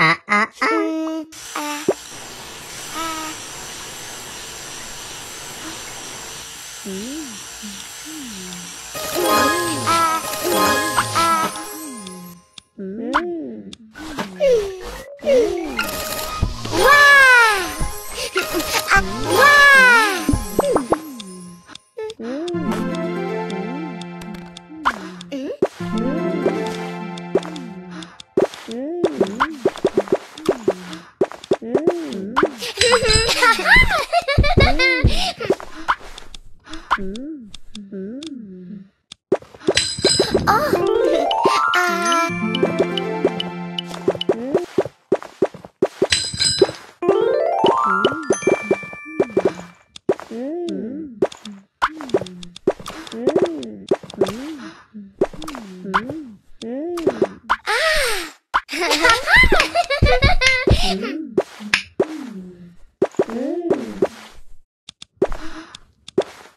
Ah, ah, ah. Mm. mm.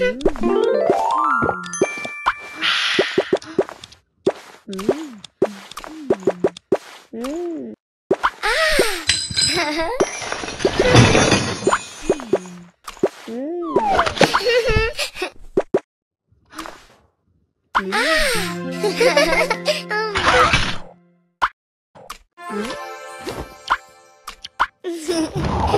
嗯。嗯。嗯。嗯。啊，哈哈，嗯。嗯，哈哈，啊，哈哈哈哈，嗯，嗯。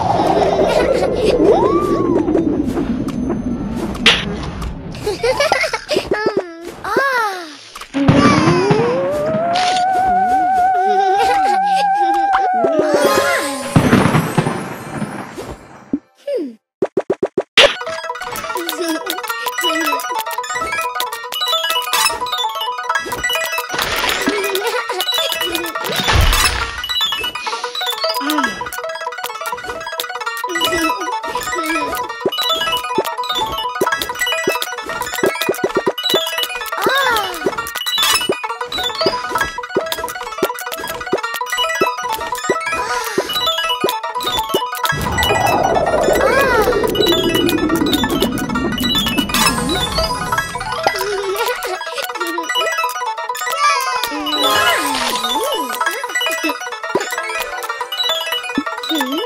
Mm-hmm.